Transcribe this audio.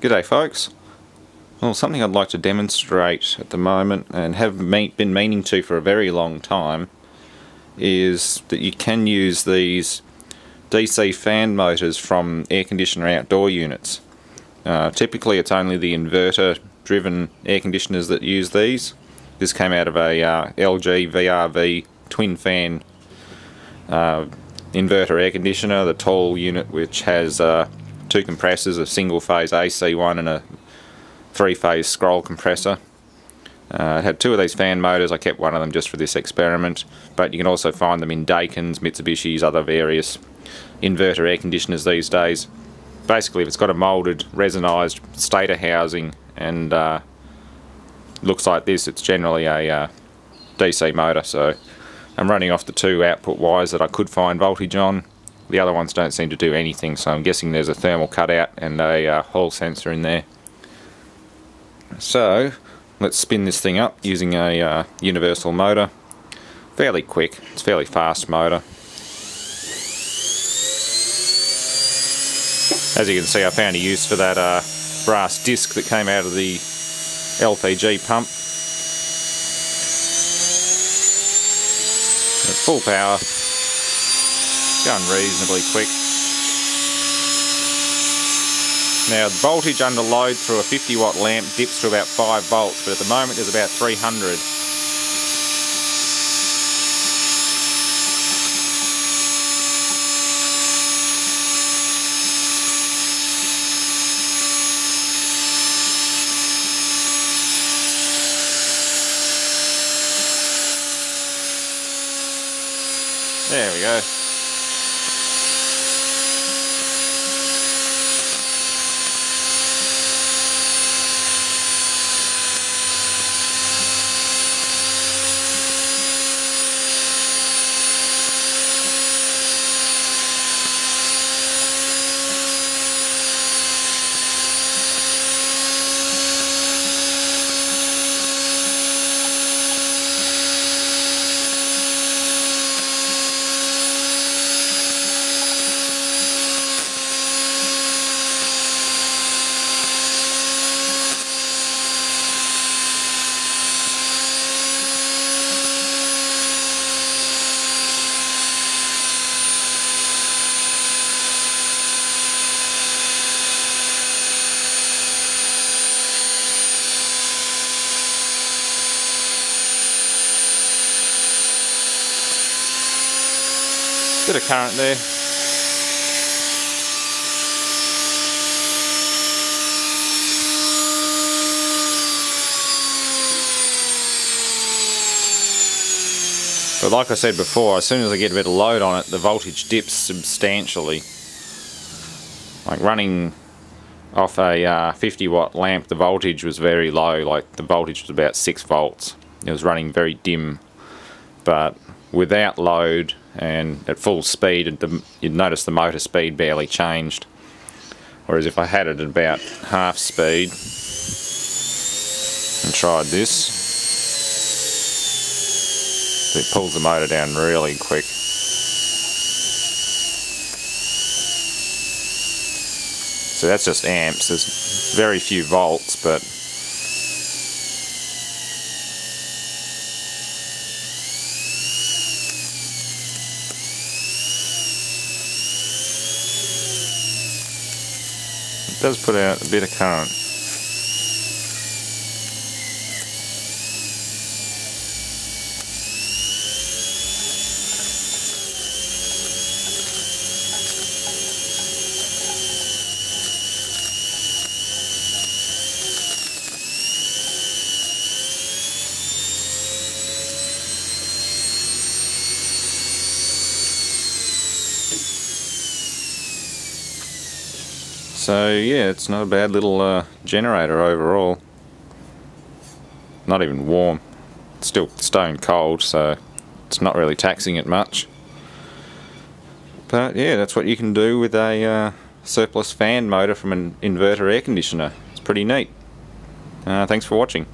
G'day folks. Well, something I'd like to demonstrate at the moment and have been meaning to for a very long time is that you can use these DC fan motors from air conditioner outdoor units. Uh, typically it's only the inverter driven air conditioners that use these. This came out of a uh, LG VRV twin fan uh, inverter air conditioner, the tall unit which has uh, two compressors, a single phase AC one and a three phase scroll compressor. Uh, it had two of these fan motors, I kept one of them just for this experiment, but you can also find them in Daikins, Mitsubishi's, other various inverter air conditioners these days. Basically if it's got a moulded, resinised stator housing and uh, looks like this, it's generally a uh, DC motor, so I'm running off the two output wires that I could find voltage on. The other ones don't seem to do anything, so I'm guessing there's a thermal cutout and a uh, Hall sensor in there. So, let's spin this thing up using a uh, universal motor. Fairly quick, it's fairly fast motor. As you can see I found a use for that uh, brass disc that came out of the LPG pump. At full power, going reasonably quick. Now the voltage under load through a 50 watt lamp dips to about 5 volts but at the moment there's about 300. There we go. Bit of current there. But like I said before, as soon as I get a bit of load on it, the voltage dips substantially. Like running off a uh, 50 watt lamp, the voltage was very low, like the voltage was about 6 volts. It was running very dim. But without load and at full speed, you'd notice the motor speed barely changed. Whereas if I had it at about half speed and tried this, it pulls the motor down really quick. So that's just amps, there's very few volts but does put out a bit of current. So yeah, it's not a bad little uh, generator overall. Not even warm. It's still stone cold, so it's not really taxing it much. But yeah, that's what you can do with a uh, surplus fan motor from an inverter air conditioner. It's pretty neat. Uh, thanks for watching.